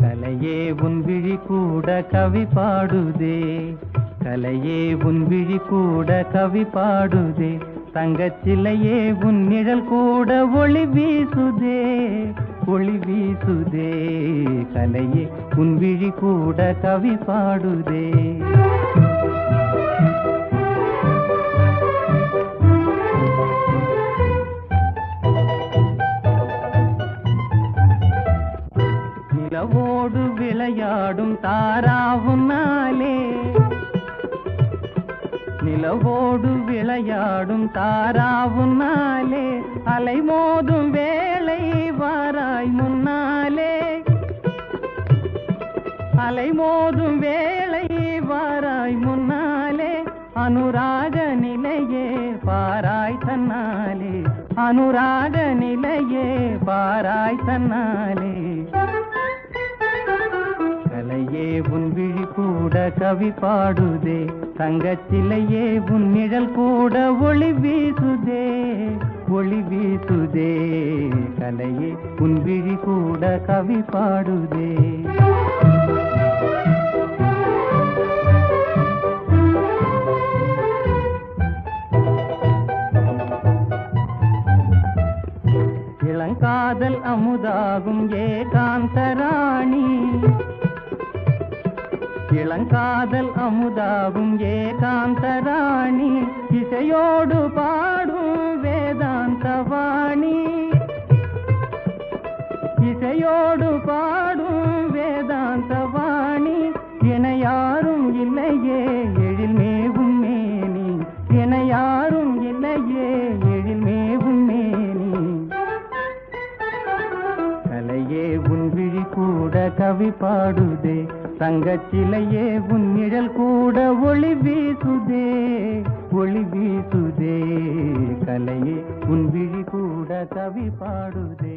கலையே உன் கூட கவி பாடுதே. கலையே உன் விழி கூட கவி பாடுதே. தங்கச்சிலையே உன் நிழல் கூட ஒளி வீசுதே. ஒளி வீசுதே கலையே உன் விழி கூட கவி பாடுதே. நிலவோடு விளையாடும் தாராவும் நாளே நிலவோடு விளையாடும் தாராவும் தாராவுனாலே அலைமோதும் அலைமோதும் வேலை வாராய் முன்னாலே அனுராக நிலையே பாராய் தன்னாலே. அனுராக நிலையே பாராய் தன்னாலே. கலையே உன் விழி கூட கவி பாடுதே தங்கச்சிலையே உன் நிழல் கூட ஒளி வீசுதே. ஒளி வீசுதே கலையே உன் விழி கூட கவி பாடுதே. காதல் அமுதாகும் ஏகாந்தராணி. இளங்காதல் அமுதாகும் ஏகாந்தராணி. இசையோடு பாடும் வேதாந்தவாணி. இசையோடு பாடும் வேதாந்தவாணி. என யாரும் இல்லையே எழில் மேவும் மேனி. என யாரும் இல்லையே கவி பாடுதே தங்கச்சிலையே உன் நிழல் கூட ஒளி வீசுதே ஒளி வீசுதே கலையே உன் விழி கூட கவி பாடுதே.